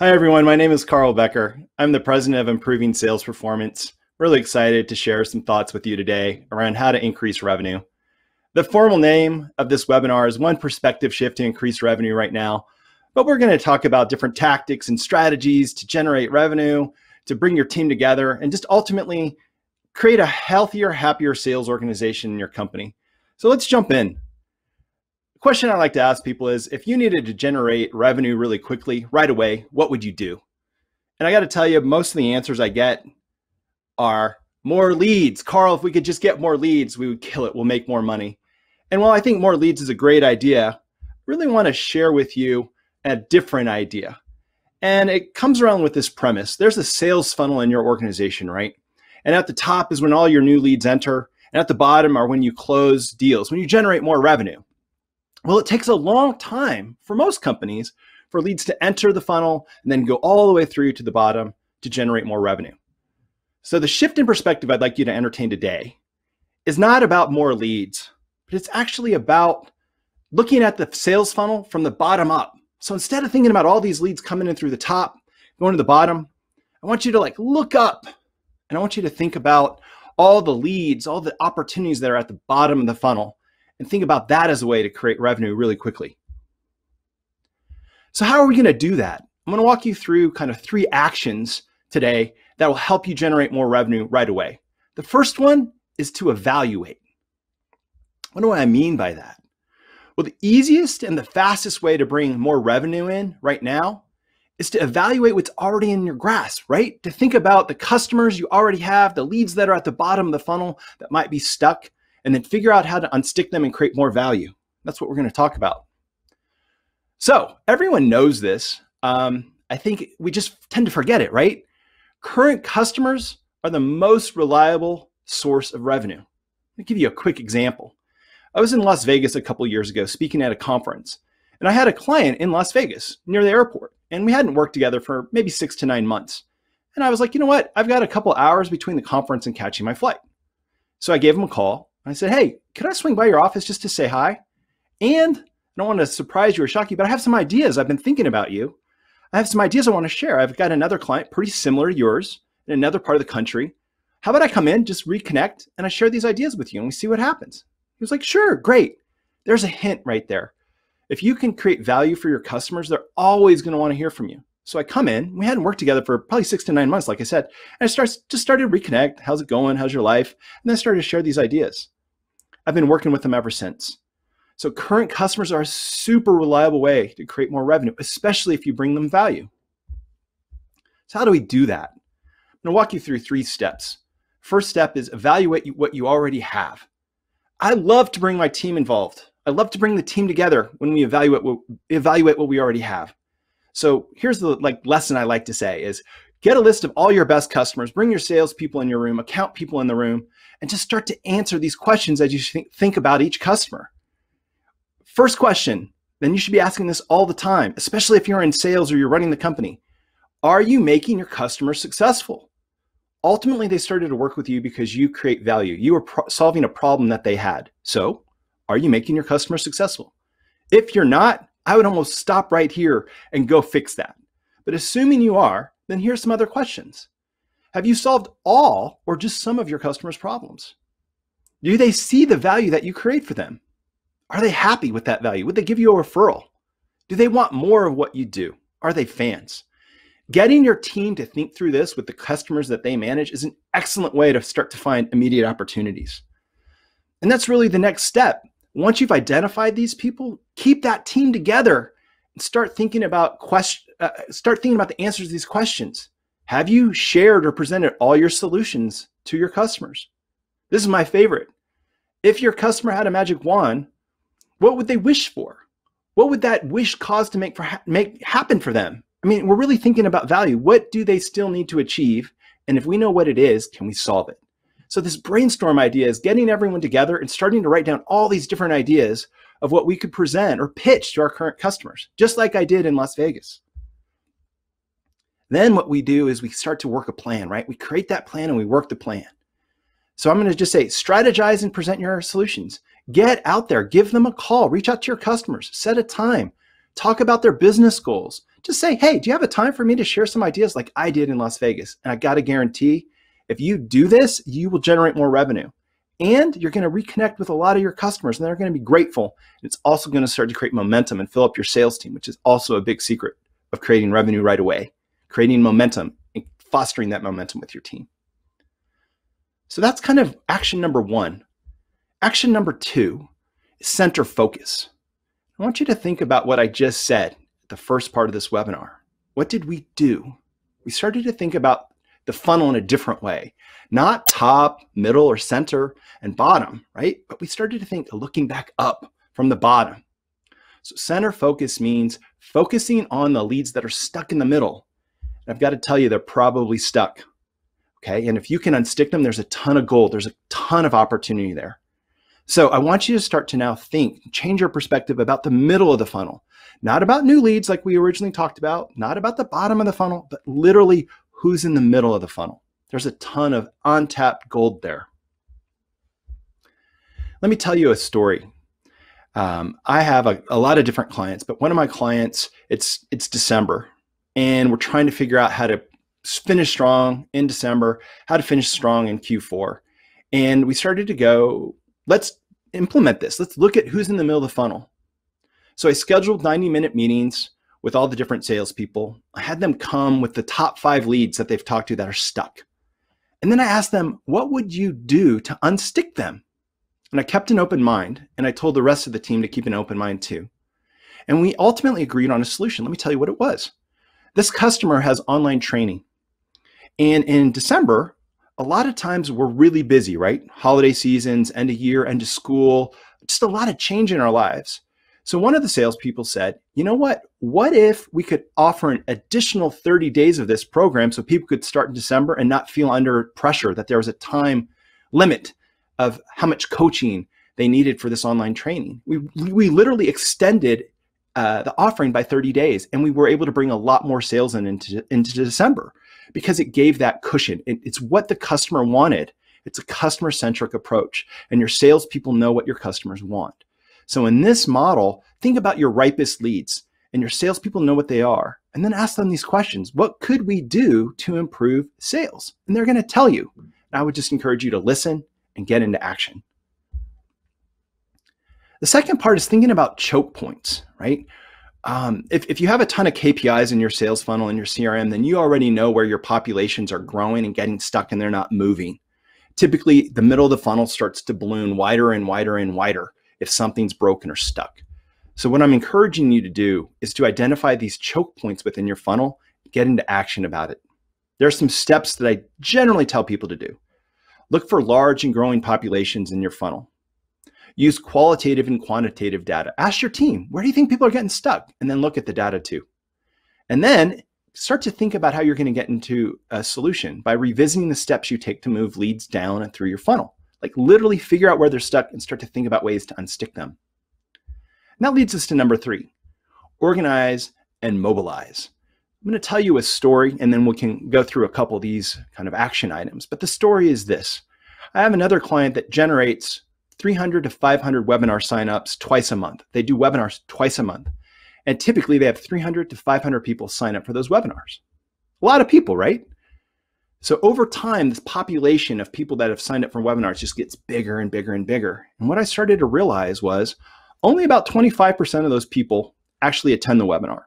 Hi, everyone. My name is Karl Becker. I'm the president of Improving Sales Performance. Really excited to share some thoughts with you today around how to increase revenue. The formal name of this webinar is One Perspective Shift to Increase Revenue right now, but we're going to talk about different tactics and strategies to generate revenue, to bring your team together, and just ultimately create a healthier, happier sales organization in your company. So let's jump in question I like to ask people is if you needed to generate revenue really quickly, right away, what would you do? And I got to tell you, most of the answers I get are more leads. Karl, if we could just get more leads, we would kill it. We'll make more money. And while I think more leads is a great idea, I really want to share with you a different idea. And it comes around with this premise there's a sales funnel in your organization, right? And at the top is when all your new leads enter. And at the bottom are when you close deals, when you generate more revenue. Well, it takes a long time for most companies for leads to enter the funnel and then go all the way through to the bottom to generate more revenue. So, the shift in perspective I'd like you to entertain today is not about more leads, but it's actually about looking at the sales funnel from the bottom up. So, instead of thinking about all these leads coming in through the top, going to the bottom, I want you to like look up and I want you to think about all the leads, all the opportunities that are at the bottom of the funnel and think about that as a way to create revenue really quickly. So, how are we going to do that? I'm going to walk you through kind of three actions today that will help you generate more revenue right away. The first one is to evaluate. What do I mean by that? Well, the easiest and the fastest way to bring more revenue in right now is to evaluate what's already in your grasp, right? To think about the customers you already have, the leads that are at the bottom of the funnel that might be stuck, and then figure out how to unstick them and create more value. That's what we're going to talk about. So everyone knows this. Um, I think we just tend to forget it, right? Current customers are the most reliable source of revenue. Let me give you a quick example. I was in Las Vegas a couple years ago speaking at a conference, and I had a client in Las Vegas near the airport, and we hadn't worked together for maybe six to nine months. And I was like, you know what? I've got a couple hours between the conference and catching my flight. So I gave him a call I said, Hey, could I swing by your office just to say hi? And I don't want to surprise you or shock you, but I have some ideas. I've been thinking about you. I have some ideas I want to share. I've got another client pretty similar to yours in another part of the country. How about I come in, just reconnect, and I share these ideas with you and we see what happens? He was like, Sure, great. There's a hint right there. If you can create value for your customers, they're always going to want to hear from you. So I come in, we hadn't worked together for probably six to nine months, like I said, and I start, just started to reconnect. How's it going? How's your life? And then I started to share these ideas. I've been working with them ever since. So current customers are a super reliable way to create more revenue, especially if you bring them value. So how do we do that? I'm to walk you through three steps. First step is evaluate what you already have. I love to bring my team involved. I love to bring the team together when we evaluate what, evaluate what we already have. So here's the like lesson I like to say is get a list of all your best customers, bring your salespeople in your room, account people in the room, and just start to answer these questions as you think about each customer. First question, then you should be asking this all the time, especially if you're in sales or you're running the company. Are you making your customers successful? Ultimately, they started to work with you because you create value. You are solving a problem that they had. So, are you making your customers successful? If you're not, I would almost stop right here and go fix that. But assuming you are, then here's some other questions. Have you solved all or just some of your customers' problems? Do they see the value that you create for them? Are they happy with that value? Would they give you a referral? Do they want more of what you do? Are they fans? Getting your team to think through this with the customers that they manage is an excellent way to start to find immediate opportunities. And that's really the next step. Once you've identified these people, keep that team together and start thinking about question, uh, start thinking about the answers to these questions. Have you shared or presented all your solutions to your customers? This is my favorite. If your customer had a magic wand, what would they wish for? What would that wish cause to make for make happen for them? I mean, we're really thinking about value. What do they still need to achieve? And if we know what it is, can we solve it? So this brainstorm idea is getting everyone together and starting to write down all these different ideas of what we could present or pitch to our current customers, just like I did in Las Vegas. Then what we do is we start to work a plan, right? We create that plan and we work the plan. So I'm going to just say strategize and present your solutions. Get out there, give them a call, reach out to your customers, set a time, Talk about their business goals. Just say, hey, do you have a time for me to share some ideas like I did in Las Vegas? And I got to guarantee if you do this, you will generate more revenue. And you're going to reconnect with a lot of your customers and they're going to be grateful. It's also going to start to create momentum and fill up your sales team, which is also a big secret of creating revenue right away, creating momentum and fostering that momentum with your team. So that's kind of action number one. Action number two is center focus. I want you to think about what I just said the first part of this webinar. What did we do? We started to think about the funnel in a different way, not top, middle, or center and bottom, right? But we started to think looking back up from the bottom. So center focus means focusing on the leads that are stuck in the middle. I've got to tell you, they're probably stuck. Okay. And if you can unstick them, there's a ton of gold. There's a ton of opportunity there. So I want you to start to now think, change your perspective about the middle of the funnel, not about new leads like we originally talked about, not about the bottom of the funnel, but literally who's in the middle of the funnel. There's a ton of untapped gold there. Let me tell you a story. Um, I have a, a lot of different clients, but one of my clients, it's it's December, and we're trying to figure out how to finish strong in December, how to finish strong in Q4. And we started to go let's implement this. Let's look at who's in the middle of the funnel. So I scheduled 90 minute meetings with all the different salespeople. I had them come with the top five leads that they've talked to that are stuck. And then I asked them, what would you do to unstick them? And I kept an open mind, and I told the rest of the team to keep an open mind too. And we ultimately agreed on a solution. Let me tell you what it was. This customer has online training. And in December, a lot of times we're really busy, right? Holiday seasons, end of year, end of school, just a lot of change in our lives. So one of the salespeople said, you know what? What if we could offer an additional 30 days of this program so people could start in December and not feel under pressure that there was a time limit of how much coaching they needed for this online training? We, we literally extended uh, the offering by 30 days and we were able to bring a lot more sales in into, into December because it gave that cushion. It, it's what the customer wanted. It's a customer centric approach, and your salespeople know what your customers want. So, in this model, think about your ripest leads, and your salespeople know what they are. And then ask them these questions What could we do to improve sales? And they're going to tell you. And I would just encourage you to listen and get into action. The second part is thinking about choke points, right? um, if, if you have a ton of KPIs in your sales funnel in your CRM, then you already know where your populations are growing and getting stuck and they're not moving. Typically, the middle of the funnel starts to balloon wider and wider and wider if something's broken or stuck. So, what I'm encouraging you to do is to identify these choke points within your funnel, get into action about it. There are some steps that I generally tell people to do. Look for large and growing populations in your funnel. Use qualitative and quantitative data. Ask your team, where do you think people are getting stuck? And then look at the data too. And then start to think about how you're going to get into a solution by revisiting the steps you take to move leads down and through your funnel. Like literally figure out where they're stuck and start to think about ways to unstick them. And that leads us to number three organize and mobilize. I'm going to tell you a story and then we can go through a couple of these kind of action items. But the story is this I have another client that generates 300 to 500 webinar signups twice a month. They do webinars twice a month. And typically they have 300 to 500 people sign up for those webinars. A lot of people, right? So over time, this population of people that have signed up for webinars just gets bigger and bigger and bigger. And what I started to realize was only about 25% of those people actually attend the webinar.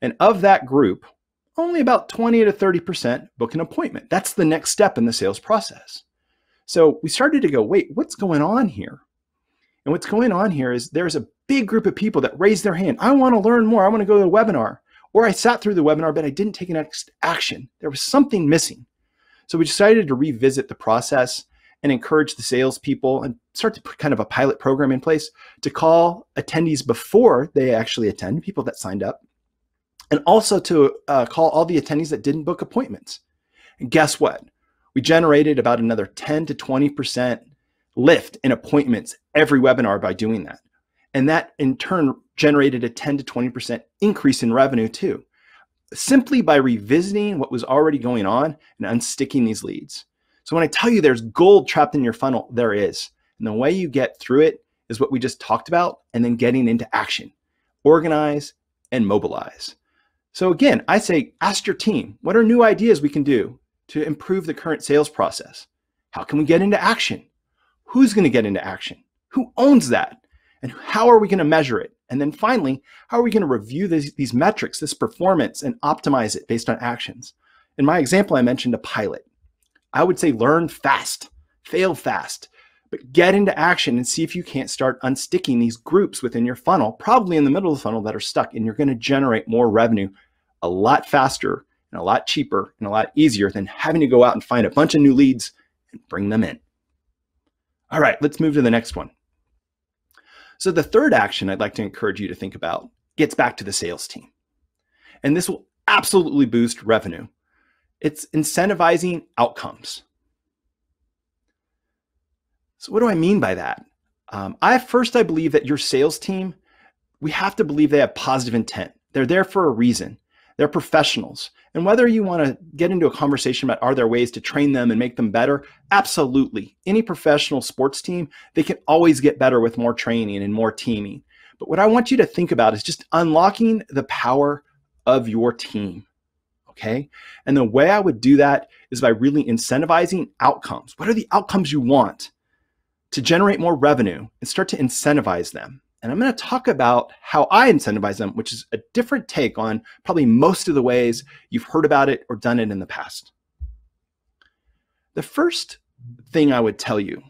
And of that group, only about 20 to 30% book an appointment. That's the next step in the sales process. So we started to go, wait, what's going on here? And what's going on here is there's a big group of people that raised their hand. I want to learn more. I want to go to a webinar. Or I sat through the webinar, but I didn't take next action. There was something missing. So we decided to revisit the process and encourage the salespeople and start to put kind of a pilot program in place to call attendees before they actually attend, people that signed up, and also to uh, call all the attendees that didn't book appointments. And guess what? We generated about another 10 to 20% lift in appointments every webinar by doing that. And that in turn generated a 10 to 20% increase in revenue too, simply by revisiting what was already going on and unsticking these leads. So when I tell you there's gold trapped in your funnel, there is. And the way you get through it is what we just talked about and then getting into action. Organize and mobilize. So again, I say ask your team, what are new ideas we can do to improve the current sales process? How can we get into action? Who's going to get into action? Who owns that? And how are we going to measure it? And then finally, how are we going to review these, these metrics, this performance, and optimize it based on actions? In my example, I mentioned a pilot. I would say learn fast, fail fast, but get into action and see if you can't start unsticking these groups within your funnel, probably in the middle of the funnel that are stuck, and you're going to generate more revenue a lot faster and a lot cheaper and a lot easier than having to go out and find a bunch of new leads and bring them in. All right, let's move to the next one. So, the third action I'd like to encourage you to think about gets back to the sales team. And this will absolutely boost revenue. It's incentivizing outcomes. So, what do I mean by that? Um, I first, I believe that your sales team, we have to believe they have positive intent. They're there for a reason. They're professionals. And whether you want to get into a conversation about are there ways to train them and make them better, absolutely. Any professional sports team, they can always get better with more training and more teaming. But what I want you to think about is just unlocking the power of your team. Okay. And the way I would do that is by really incentivizing outcomes. What are the outcomes you want to generate more revenue and start to incentivize them? And I'm going to talk about how I incentivize them, which is a different take on probably most of the ways you've heard about it or done it in the past. The first thing I would tell you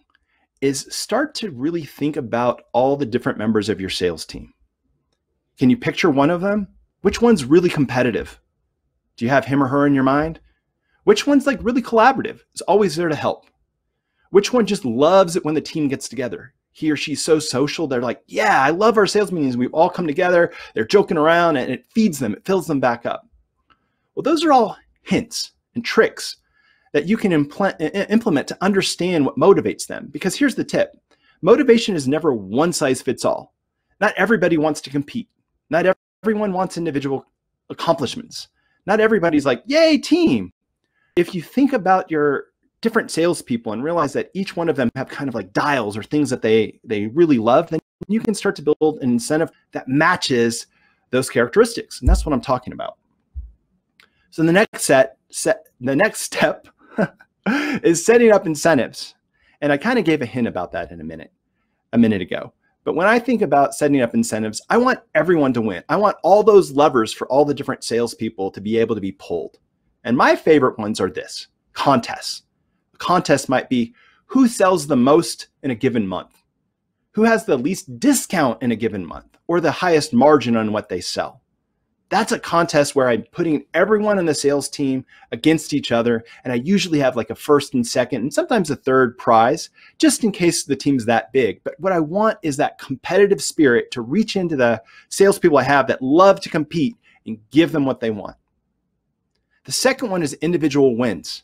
is start to really think about all the different members of your sales team. Can you picture one of them? Which one's really competitive? Do you have him or her in your mind? Which one's like really collaborative? Is always there to help? Which one just loves it when the team gets together? He or she's so social. They're like, yeah, I love our sales meetings. We've all come together. They're joking around and it feeds them, it fills them back up. Well, those are all hints and tricks that you can implement to understand what motivates them. Because here's the tip motivation is never one size fits all. Not everybody wants to compete, not everyone wants individual accomplishments. Not everybody's like, yay, team. If you think about your different salespeople and realize that each one of them have kind of like dials or things that they they really love, then you can start to build an incentive that matches those characteristics. And that's what I'm talking about. So the next set, set the next step is setting up incentives. And I kind of gave a hint about that in a minute, a minute ago. But when I think about setting up incentives, I want everyone to win. I want all those levers for all the different salespeople to be able to be pulled. And my favorite ones are this contests contest might be who sells the most in a given month, who has the least discount in a given month, or the highest margin on what they sell. That's a contest where I'm putting everyone in the sales team against each other. And I usually have like a first and second, and sometimes a third prize, just in case the team's that big. But what I want is that competitive spirit to reach into the salespeople I have that love to compete and give them what they want. The second one is individual wins.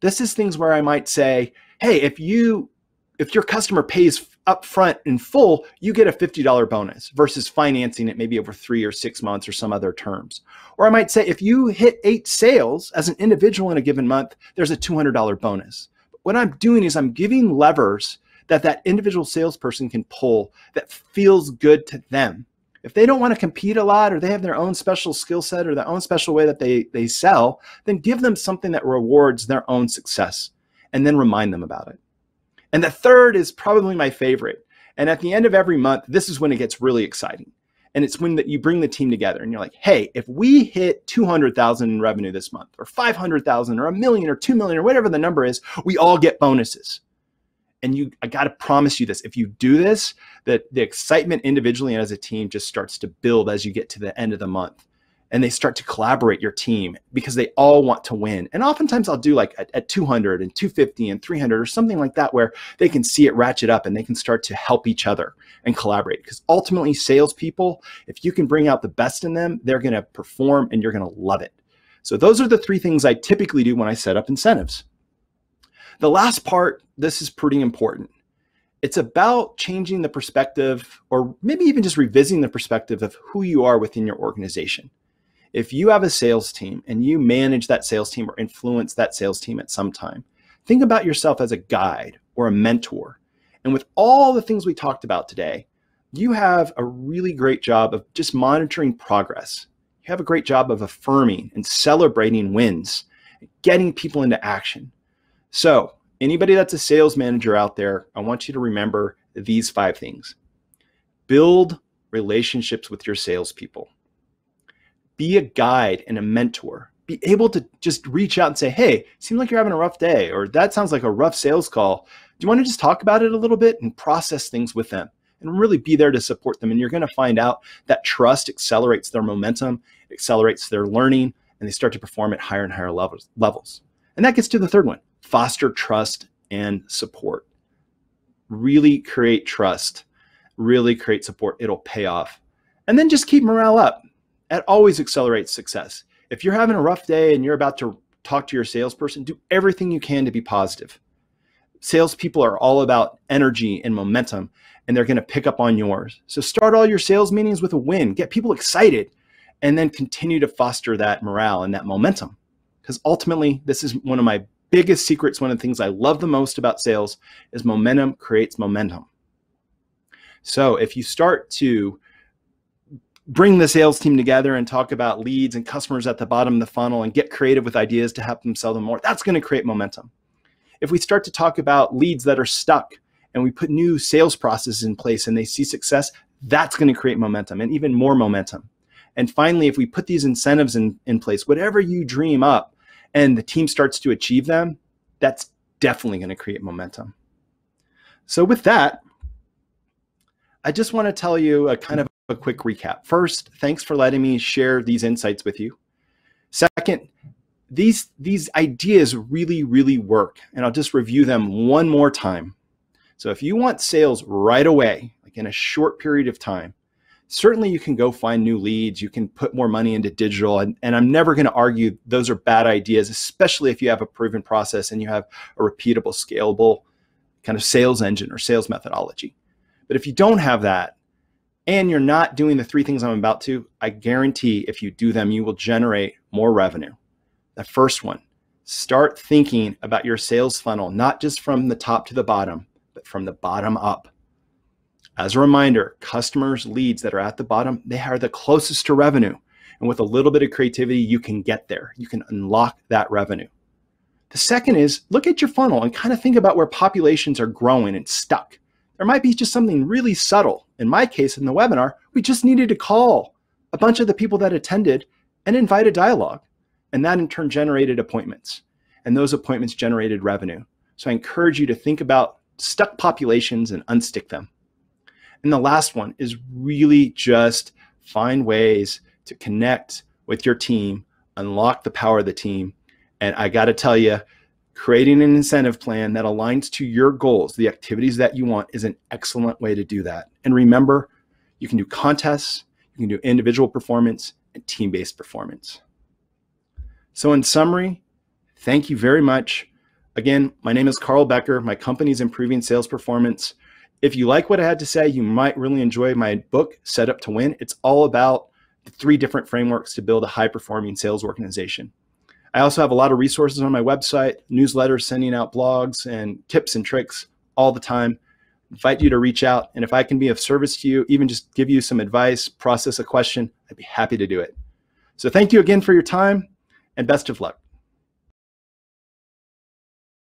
This is things where I might say, hey, if you if your customer pays up front in full, you get a $50 bonus versus financing it maybe over three or six months or some other terms. Or I might say, if you hit eight sales as an individual in a given month, there's a $200 bonus. What I'm doing is I'm giving levers that that individual salesperson can pull that feels good to them if they don't want to compete a lot or they have their own special skill set or their own special way that they, they sell, then give them something that rewards their own success and then remind them about it. And the third is probably my favorite. And at the end of every month, this is when it gets really exciting. And it's when that you bring the team together and you're like, hey, if we hit 200,000 in revenue this month or 500,000 or a million or 2 million or whatever the number is, we all get bonuses and you i got to promise you this if you do this that the excitement individually and as a team just starts to build as you get to the end of the month. And they start to collaborate your team because they all want to win. And oftentimes i'll do like at, at 200 and 250 and 300 or something like that where they can see it ratchet up and they can start to help each other and collaborate. Because ultimately salespeople if you can bring out the best in them they're going to perform and you're going to love it. So those are the three things i typically do when i set up incentives the last part, this is pretty important. It's about changing the perspective, or maybe even just revisiting the perspective of who you are within your organization. If you have a sales team and you manage that sales team or influence that sales team at some time, think about yourself as a guide or a mentor. And with all the things we talked about today, you have a really great job of just monitoring progress. You have a great job of affirming and celebrating wins, getting people into action. So, anybody that's a sales manager out there, I want you to remember these five things build relationships with your salespeople, be a guide and a mentor. Be able to just reach out and say, Hey, seems like you're having a rough day, or that sounds like a rough sales call. Do you want to just talk about it a little bit and process things with them? and really be there to support them. And you're going to find out that trust accelerates their momentum, accelerates their learning, and they start to perform at higher and higher levels. levels. And that gets to the third one foster trust and support. Really create trust, really create support. It'll pay off. And then just keep morale up. That always accelerates success. If you're having a rough day and you're about to talk to your salesperson, do everything you can to be positive. Salespeople are all about energy and momentum and they're going to pick up on yours. So start all your sales meetings with a win, get people excited, and then continue to foster that morale and that momentum. Because ultimately, this is one of my biggest secrets. One of the things I love the most about sales is momentum creates momentum. So if you start to bring the sales team together and talk about leads and customers at the bottom of the funnel and get creative with ideas to help them sell them more, that's going to create momentum. If we start to talk about leads that are stuck, and we put new sales processes in place and they see success, that's going to create momentum and even more momentum. And finally, if we put these incentives in, in place, whatever you dream up and the team starts to achieve them, that's definitely going to create momentum. So, with that, I just want to tell you a kind of a quick recap. First, thanks for letting me share these insights with you. Second, these, these ideas really, really work. And I'll just review them one more time. So if you want sales right away, like in a short period of time, certainly you can go find new leads. You can put more money into digital. And, and I'm never going to argue those are bad ideas, especially if you have a proven process and you have a repeatable, scalable kind of sales engine or sales methodology. But if you don't have that and you're not doing the three things I'm about to, I guarantee if you do them, you will generate more revenue. The first one, start thinking about your sales funnel, not just from the top to the bottom, but from the bottom up. As a reminder, customers' leads that are at the bottom, they are the closest to revenue. And with a little bit of creativity, you can get there. You can unlock that revenue. The second is look at your funnel and kind of think about where populations are growing and stuck. There might be just something really subtle. In my case, in the webinar, we just needed to call a bunch of the people that attended and invite a dialogue. And that in turn generated appointments. And those appointments generated revenue. So I encourage you to think about stuck populations and unstick them. And the last one is really just find ways to connect with your team, unlock the power of the team. And I got to tell you, creating an incentive plan that aligns to your goals, the activities that you want, is an excellent way to do that. And remember, you can do contests, you can do individual performance, and team based performance. So, in summary, thank you very much Again, my name is Karl Becker. My company is Improving Sales Performance. If you like what I had to say, you might really enjoy my book, Set Up to Win. It's all about the three different frameworks to build a high performing sales organization. I also have a lot of resources on my website, newsletters, sending out blogs and tips and tricks all the time. I invite you to reach out. And if I can be of service to you, even just give you some advice, process a question, I'd be happy to do it. So thank you again for your time and best of luck.